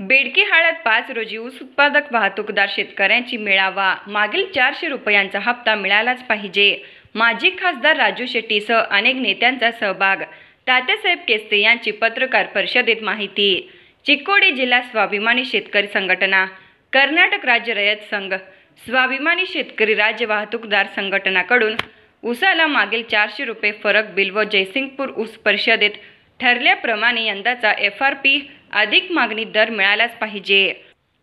बेडकी हाळ्यात पाच रोजी ऊस उत्पादक वाहतूकदार शेतकऱ्यांची मिळावा. मागील चारशे रुपयांचा हप्ता मिळालाच पाहिजे. माजी खासदार राजू शेट्टीसह अनेक नेत्यांचा सहभाग. तात्यासाहेब केस्ते यांची पत्रकार परिषदेत माहिती. चिक्कोडी जिल्हा स्वाभिमानी शेतकरी संघटना कर्नाटक राज्य रयत संघ स्वाभिमानी शेतकरी राज्य वाहतूकदार संघटनाकडून उसाला मागील चारशे रुपये फरक बिल व जयसिंगपूर ऊस परिषदेत ठरल्याप्रमाणे यंदाचा एफ आर पी अधिक मागणी दर मिळालाच पाहिजे.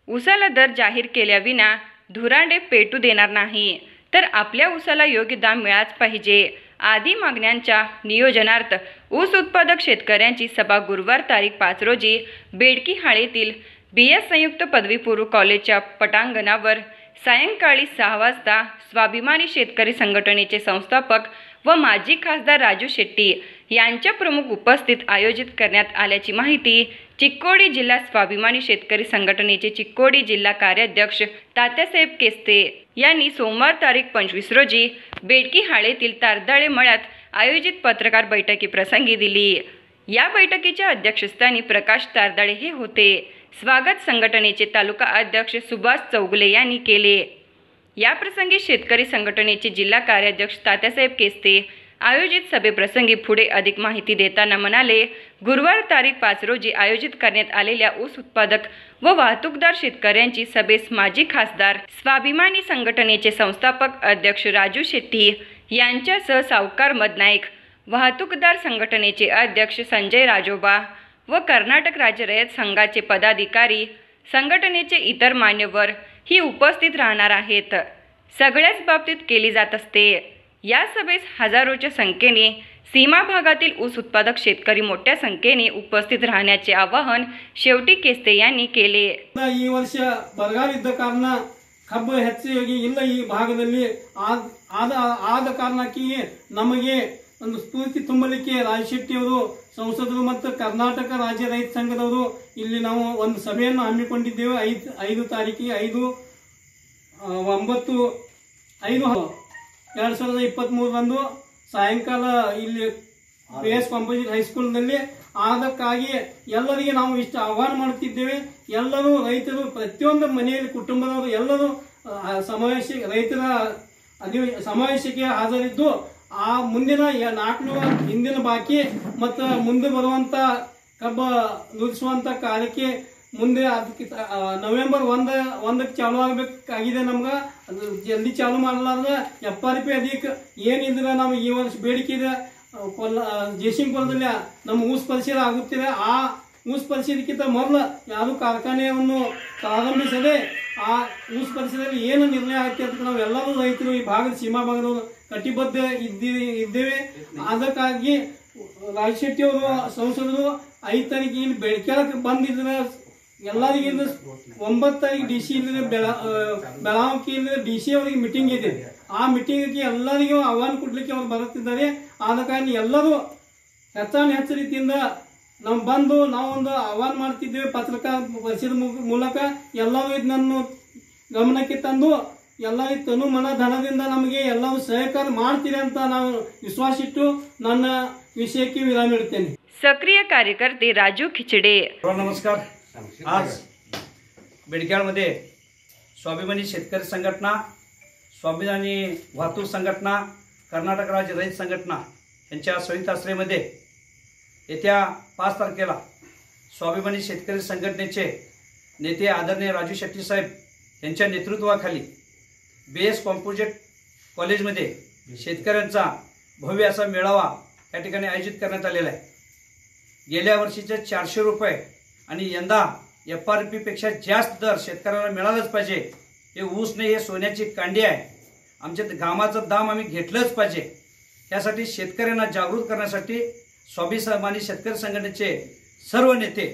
उसाला दर जाहीर केल्याविना धुरांडे पेटू देणार नाही. तर आपल्या उसाला योग्य दाम मिळाच पाहिजे. आदी मागण्यांच्या नियोजनार्थ ऊस उत्पादक शेतकऱ्यांची सभा गुरुवार तारीख पाच रोजी बेडकी हाळेतील बी एस संयुक्त पदवीपूर्व कॉलेजच्या पटांगणावर सायंकाळी सहा वाजता स्वाभिमानी शेतकरी संघटनेचे संस्थापक व माजी खासदार राजू शेट्टी यांच्या प्रमुख उपस्थित आयोजित करण्यात आल्याची माहिती चिक्कोडी जिल्हा स्वाभिमानी शेतकरी संघटनेचे चिक्कोडी जिल्हा कार्याध्यक्ष तात्यासाहेब केस्ते यांनी सोमवार तारीख पंचवीस रोजी बेडकी हाळेतील तारदाळे मळ्यात आयोजित पत्रकार बैठकी प्रसंगी दिली. या बैठकीच्या अध्यक्षस्थानी प्रकाश तारदाळे हे होते. स्वागत संघटनेचे तालुका अध्यक्ष सुभाष चौगुले यांनी केले. याप्रसंगी शेतकरी संघटनेचे जिल्हा कार्याध्यक्ष तात्यासाहेब केस्ते आयोजित सभेप्रसंगी पुढे अधिक माहिती देताना म्हणाले गुरुवार तारीख पाच रोजी आयोजित करण्यात आलेल्या ऊस उत्पादक व वाहतूकदार शेतकऱ्यांची सभेस माजी खासदार स्वाभिमानी संघटनेचे संस्थापक अध्यक्ष राजू शेट्टी यांच्यासह सावकार मदनाईक वाहतूकदार संघटनेचे अध्यक्ष संजय राजोबा व कर्नाटक राज्य रयत संघाचे पदाधिकारी संघटनेचे इतर मान्यवर ही उपस्थित राहणार आहेत. सगळ्याच बाबतीत केली जात असते. या सभेस हजारोच्या संख्येने सीमा भागातील ऊस उत्पादक शेतकरी मोठ्या संख्येने उपस्थित राहण्याचे आवाहन शेवटी केस्ते यांनी केले ಈ ವರ್ಷ ಬರಗಾಲ ಇದ್ದ ಕಾರಣ ಕಬ್ಬು ಹೆಚ್ಚಾಗಿ ಇಲ್ಲ ಈ ಭಾಗದಲ್ಲಿ ಆದ- ಆದ ಆದ ಕಾರಣಕ್ಕೆ ನಮಗೆ ಒಂದು ಸ್ಫೂರ್ತಿ ತುಂಬಲಿಕ್ಕೆ ರಾಜಶೆಟ್ಟಿ ಅವರು ಸಂಸದರು ಮತ್ತು ಕರ್ನಾಟಕ ರಾಜ್ಯ ರೈತ ಸಂಘದವರು ಇಲ್ಲಿ ನಾವು ಒಂದು ಸಭೆಯನ್ನು ಹಮ್ಮಿಕೊಂಡಿದ್ದೇವೆ ಐದು ಐದು ತಾರೀಕಿಗೆ ಐದು ಆ, ಒಂಬತ್ತು ಐದು ಎರಡ್ ಸಾವಿರದ ಇಪ್ಪತ್ತ್ ಮೂರರಂದು ಸಾಯಂಕಾಲ ಇಲ್ಲಿ ಪಿ ಎಸ್ ಕಾಂಪೋಸಿಟ್ ಹೈಸ್ಕೂಲ್ನಲ್ಲಿ ಅದಕ್ಕಾಗಿ ಎಲ್ಲರಿಗೆ ನಾವು ಇಷ್ಟು ಆಹ್ವಾನ ಮಾಡುತ್ತಿದ್ದೇವೆ. ಎಲ್ಲರೂ ರೈತರು ಪ್ರತಿಯೊಂದು ಮನೆಯಲ್ಲಿ ಕುಟುಂಬದವರು ಎಲ್ಲರೂ ಸಮಾವೇಶ ರೈತರ ಅಧಿವ ಸಮಾವೇಶಕ್ಕೆ ಹಾಜರಿದ್ದು ಆ ಮುಂದಿನ ನಾಲ್ಕುನೂರ ನಾಲ್ಕು ಹಿಂದಿನ ಬಾಕಿ ಮತ್ತು ಮುಂದೆ ಬರುವಂಥ ಕಬ್ಬ ನುರಿಸುವಂಥ ಕಾಲಕ್ಕೆ ಮುಂದೆ ಅದಕ್ಕೆ ನವೆಂಬರ್ ಒಂದ, ಒಂದಕ್ಕೆ ಚಾಲು ಆಗ್ಬೇಕಾಗಿದೆ ನಮ್ಗೆ. ಅದು ಜಲ್ದಿ ಚಾಲು ಮಾಡಲಾರ್ದ ಎಪ್ಪತ್ತು ರೂಪಾಯಿ ಅಧಿಕ ಏನಿದ್ರೆ ನಾವು ಈ ವರ್ಷ ಬೇಡಿಕೆ ಇದೆ. ಕೊಲ್ಲ ಜಯಸಿಂಗ್ಪುರದಲ್ಲಿ ನಮ್ಮ ಊಸ್ ಪರಿಶೀಲ ಆಗುತ್ತಿದೆ. ಆ ಊಸ್ ಪರಿಶೀಲಕ್ಕಿಂತ ಮೊದಲು ಯಾವುದು ಕಾರ್ಖಾನೆಯನ್ನು ಪ್ರಾರಂಭಿಸದೆ ಆ ಊಸ್ ಪರಿಸರದಲ್ಲಿ ಏನು ನಿರ್ಣಯ ಆಗುತ್ತೆ ಅಂತ ನಾವು ಎಲ್ಲರೂ ರೈತರು ಈ ಭಾಗದ ಸೀಮಾ ಭಾಗದವರು ಕಟಿಬದ್ಧ ಇದ್ದಿ, ಇದ್ದೇವೆ. ಅದಕ್ಕಾಗಿ ರಾಜಶೆಟ್ಟಿಯವರು ಸಂಸದರು ಐದು ತಾರೀಕಿಗೆ ಇಲ್ಲಿ ಬೆಳಕೆಳಕ್ಕೆ ಬಂದಿದ್ರೆ ಎಲ್ಲರಿಗಿಂತ ಒಂಬತ್ತು ತಾರೀಕು ಡಿ ಸಿ ಇಂದ ಬೆಳ ಬೆಳಗಾವಿಯಿಂದ ಡಿ ಸಿ ಅವರಿಗೆ ಮೀಟಿಂಗ್ ಇದೆ. ಆ ಮೀಟಿಂಗ್ಗೆ ಎಲ್ಲರಿಗೂ ಆಹ್ವಾನ ಕೊಡ್ಲಿಕ್ಕೆ ಅವ್ರು ಬರುತ್ತಿದ್ದಾರೆ. ಆದ ಕಾರಣ ಎಲ್ಲರೂ ಹೆಚ್ಚಾನ ಹೆಚ್ಚು ರೀತಿಯಿಂದ ನಾವು ಬಂದು ನಾವೊಂದು ಆಹ್ವಾನ ಮಾಡ್ತಿದ್ದೇವೆ ಪತ್ರಿಕಾ ವಹಿಸಿದ ಮೂಲಕ. ಎಲ್ಲರೂ ಇದನ್ನು ಗಮನಕ್ಕೆ ತಂದು ಎಲ್ಲ ತನು ಮನ ಧನದಿಂದ ನಮಗೆ ಎಲ್ಲವೂ ಸಹಕಾರ ಮಾಡ್ತೀರಿ ಅಂತ ನಾವು ವಿಶ್ವಾಸ ಇಟ್ಟು ನನ್ನ ವಿಷಯಕ್ಕೆ ವಿರಾಮ ಇಡ್ತೇನೆ ಸಕ್ರಿಯ ಕಾರ್ಯಕರ್ತೆ ರಾಜು ಖಿಚಡೆ ನಮಸ್ಕಾರ. आज बेडग्याळमध्ये स्वाभिमानी शेतकरी संघटना स्वाभिमानी वाहतूक संघटना कर्नाटक राज्य रहित संघटना यांच्या संयुक्त आश्रयमध्ये येत्या पाच तारखेला स्वाभिमानी शेतकरी संघटनेचे नेते आदरणीय राजू शेट्टी साहेब यांच्या नेतृत्वाखाली बी एस कॉम्पोजिट कॉलेजमध्ये शेतकऱ्यांचा भव्य असा मेळावा या ठिकाणी आयोजित करण्यात आलेला आहे. गेल्या वर्षीचे चारशे रुपये आणि यंदा एफ आर पीपेक्षा जास्त दर शेतकऱ्याला मिळालंच पाहिजे. हे ऊस नाही हे सोन्याची कांडी आहे. आमच्या घामाचं दाम आम्ही घेतलंच पाहिजे. यासाठी शेतकऱ्यांना जागृत करण्यासाठी स्वाभिमानी शेतकरी संघटनेचे सर्व नेते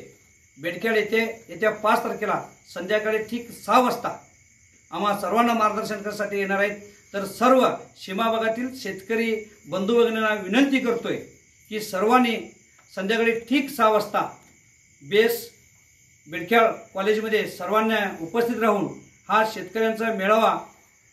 बेडक्याड येथे येत्या पाच तारखेला संध्याकाळी ठीक सहा वाजता आम्हा सर्वांना मार्गदर्शन करण्यासाठी येणार आहेत. तर सर्व सीमा भागातील शेतकरी बंधू भगिनींना विनंती करतोय की सर्वांनी संध्याकाळी ठीक सहा वाजता बेस बेडखेळ कॉलेजमध्ये सर्वांना उपस्थित राहून हा शेतकऱ्यांचा मेळावा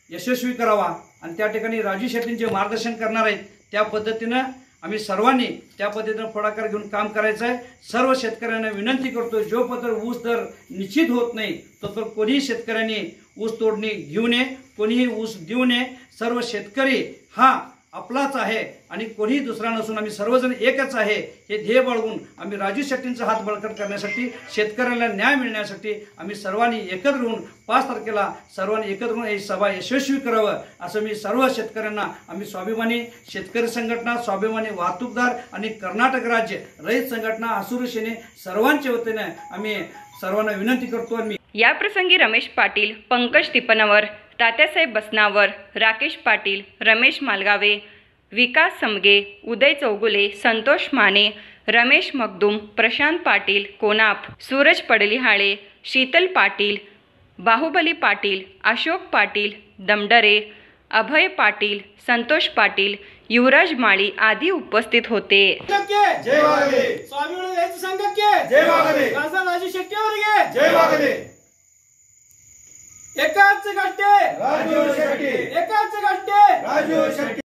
यशस्वी करावा आणि त्या ठिकाणी राजू शेट्टींचे मार्गदर्शन करणार आहेत त्या पद्धतीनं आम्ही सर्वांनी त्या पद्धतीनं पुढाकार घेऊन काम करायचं आहे. सर्व शेतकऱ्यांना विनंती करतो जो ऊस दर निश्चित होत नाही तो तर कोणीही शेतकऱ्यांनी ऊस तोडणी घेऊ नये कोणीही ऊस देऊ नये. सर्व शेतकरी हा आपलाच आहे आणि कोणीही दुसरा नसून आम्ही सर्वजण एकच आहे हे ध्येय बाळगून आम्ही राजू शेट्टींचा हात बळकट करण्यासाठी शेतकऱ्यांना न्याय मिळण्यासाठी आम्ही सर्वांनी एकत्र होऊन पाच तारखेला सर्वांनी एकत्र होऊन ही सभा यशस्वी करावं असं मी सर्व शेतकऱ्यांना आम्ही स्वाभिमानी शेतकरी संघटना स्वाभिमानी वाहतूकदार आणि कर्नाटक राज्य रहित संघटना आसुर सेने सर्वांच्या वतीने आम्ही सर्वांना विनंती करतो आणि या प्रसंगी रमेश पाटील पंकज तिपनवर तात्यासाहेब बसनावर राकेश पाटील रमेश मालगावे विकास समगे उदय चौगुले संतोष माने रमेश मगदुम प्रशांत पाटील कोनाप सूरज पडलिहाळे शीतल पाटील बाहुबली पाटील अशोक पाटील दमडरे अभय पाटील संतोष पाटील युवराज माळी आदी उपस्थित होते. एकाच गट्टे एकाच गट्टे राजू शेट्टी.